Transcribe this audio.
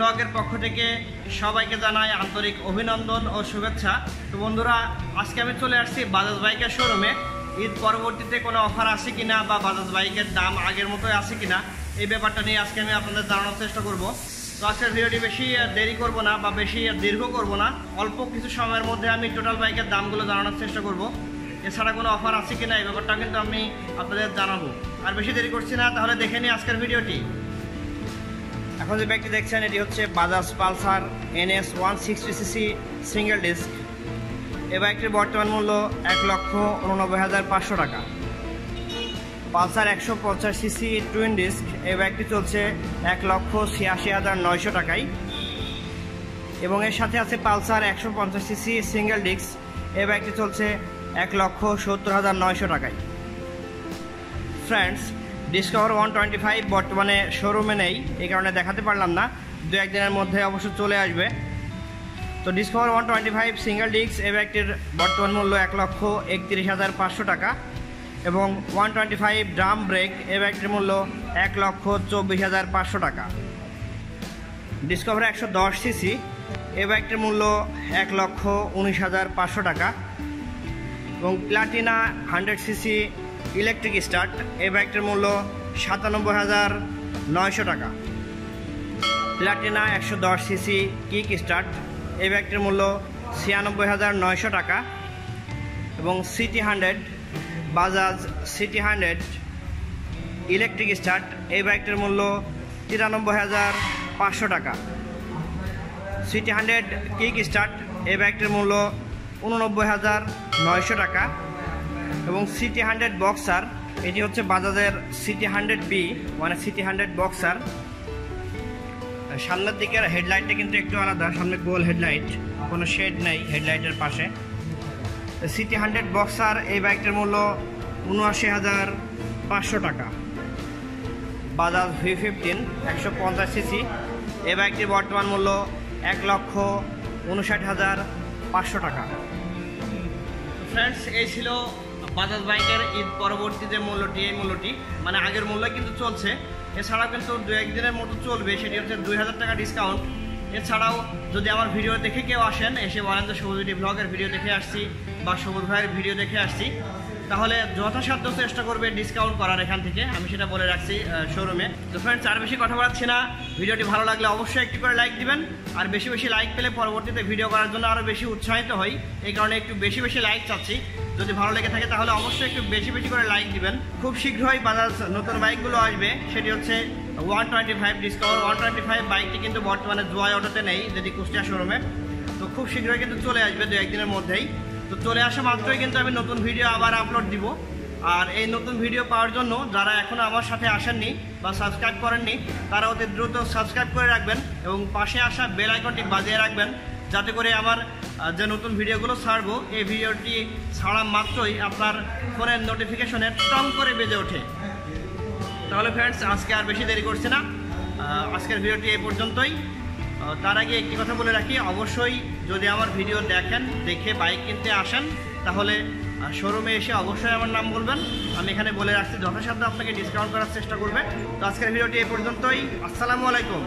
ব্লগের পক্ষ থেকে সবাইকে জানাই আন্তরিক অভিনন্দন ও শুভেচ্ছা। তো বন্ধুরা, আজকে আমি চলে আসছি বাজাজ বাইকের শোরুমে। ঈদ পরবর্তীতে কোনো অফার আছে কিনা বা বাজাজ বাইকের দাম আগের মতোই আছে কিনা, এই ব্যাপারটা নিয়ে আজকে আমি আপনাদের জানানোর চেষ্টা করব। তো আজকের ভিডিওটি বেশি দেরি করব না বা বেশি দীর্ঘ করব না। অল্প কিছু সময়ের মধ্যে আমি টোটাল বাইকের দামগুলো জানানোর চেষ্টা করব। এছাড়া কোনো অফার আছে কিনা, এই ব্যাপারটা কিন্তু আমি আপনাদের জানাব। আর বেশি দেরি করছি না, তাহলে দেখে নিই আজকের ভিডিওটি। এখন যে ব্যাগটি দেখছেন, এটি হচ্ছে Bajaj Pulsar NS one sixty CC single disc এ বাইকটির বর্তমান মূল্য এক লক্ষ উননব্বই হাজার পাঁচশো টাকা। পালসার একশো পঞ্চাশ সিসি টুইন ডিস্ক এই বাইকটি চলছে এক লক্ষ ছিয়াশি হাজার নয়শো টাকায়। এবং এর সাথে আছে পালসার একশো পঞ্চাশ সিসি সিঙ্গেল ডিস্ক এই বাইকটি চলছে এক লক্ষ সত্তর হাজার নয়শো টাকায়। Friends Discover one twenty five বর্তমানে শোরুমে নেই, এই কারণে দেখাতে পারলাম না। দু একদিনের মধ্যে অবশ্য চলে আসবে। তো Discover one twenty five single disc এই ব্যাগটির বর্তমান মূল্য এক লক্ষ একত্রিশ হাজার পাঁচশো টাকা এবং one twenty five drum brake এ ব্যাগটির মূল্য এক লক্ষ চব্বিশ হাজার পাঁচশো টাকা। ডিসকভার একশো দশ সিসি এ বাইকটির মূল্য এক লক্ষ উনিশ হাজার পাঁচশো টাকা। এবং Platina hundred CC electric start. এই বাইকটির মূল্য সাতানব্বই হাজার নয়শো টাকা। প্লাটিনা একশো দশ সিসি কিক স্টার্ট। এই বাইকটির মূল্য ছিয়ানব্বই হাজার নয়শো টাকা। এবং CT hundred, Bajaj CT hundred electric start. এই বাইকটির মূল্য তিরানব্বই হাজার পাঁচশো টাকা। CT hundred kick start. এই বাইকটির মূল্য উননব্বই হাজার নয়শো টাকা। এবং সিটি হান্ড্রেড বক্সার এটি হচ্ছে বাজাজের সিটি হান্ড্রেড বি মানে সিটি হান্ড্রেড বক্সার সামনের দিকের হেডলাইটটা কিন্তু একটু আলাদা, সামনে গোল হেডলাইট কোনো শেড নেই হেডলাইটের পাশে। সিটি হান্ড্রেড বক্সার এই বাইকটার মূল্য উনআশি হাজার পাঁচশো টাকা। বাজাজ ভি ফিফটিন একশো পঞ্চাশ সিসি এই বাইকটির বর্তমান মূল্য এক লক্ষ উনষাট হাজার পাঁচশো টাকা। ফ্রেন্ডস এই ছিল বাজাজ বাইকের ঈদ পরবর্তী যে মূল্যটি, এই মূল্যটি মানে আগের মূল্য কিন্তু চলছে। এছাড়াও কিন্তু দু একদিনের মতো চলবে, সেটি হচ্ছে দুই হাজার টাকা ডিসকাউন্ট এছাড়াও যদি আমার ভিডিও দেখে কেউ আসেন, এসে বলেন যে সবুজটি ব্লগের ভিডিও দেখে আসছি বা সবুজ ভাইয়ের ভিডিও দেখে আসছি তাহলে যথাসাধ্য চেষ্টা করবে ডিসকাউন্ট করার এখান থেকে। আমি সেটা বলে রাখছি শোরুমে তো ফ্রেন্ডস আর বেশি কথা বলাচ্ছি না। ভিডিওটি ভালো লাগলে অবশ্যই একটু করে লাইক দিবেন। আর বেশি বেশি লাইক পেলে পরবর্তীতে ভিডিও করার জন্য আরও বেশি উৎসাহিত হই। এই কারণে একটু বেশি বেশি লাইক চাচ্ছি। যদি ভালো লেগে থাকে তাহলে অবশ্যই একটু বেশি বেশি করে লাইক দিবেন। খুব শীঘ্রই বাজাজ নতুন বাইকগুলো আসবে। সেটি হচ্ছে one twenty five discount one twenty five বাইকটি কিন্তু বর্তমানে জোয়াই অটোতে নেই যদি কুষ্টিয়া শোরুমে তো খুব শীঘ্রই কিন্তু চলে আসবে দু একদিনের মধ্যেই। তো চলে আসা মাত্রই কিন্তু আমি নতুন ভিডিও আবার আপলোড দিব। আর এই নতুন ভিডিও পাওয়ার জন্য যারা এখনও আমার সাথে আসেননি বা সাবস্ক্রাইব করেননি, তারা অতি দ্রুত সাবস্ক্রাইব করে রাখবেন এবং পাশে আসা বেল আইকনটি বাজিয়ে রাখবেন যাতে করে আমার যে নতুন ভিডিওগুলো ছাড়বো, এই ভিডিওটি ছাড়া মাত্রই আপনার ফোনের নোটিফিকেশনে টং করে বেজে ওঠে। তাহলে ফ্রেন্ডস আজকে আর বেশি দেরি করছি না। আজকের ভিডিওটি এই পর্যন্তই। তার আগে একটি কথা বলে রাখি, অবশ্যই যদি আমার ভিডিও দেখেন, দেখে বাইক কিনতে আসেন, তাহলে শোরুমে এসে অবশ্যই আমার নাম বলবেন। আমি এখানে বলে রাখছি, যথাসাধ্য আপনাকে ডিসকাউন্ট করার চেষ্টা করবেন তো আজকের ভিডিওটি এই পর্যন্তই। আসসালামু আলাইকুম।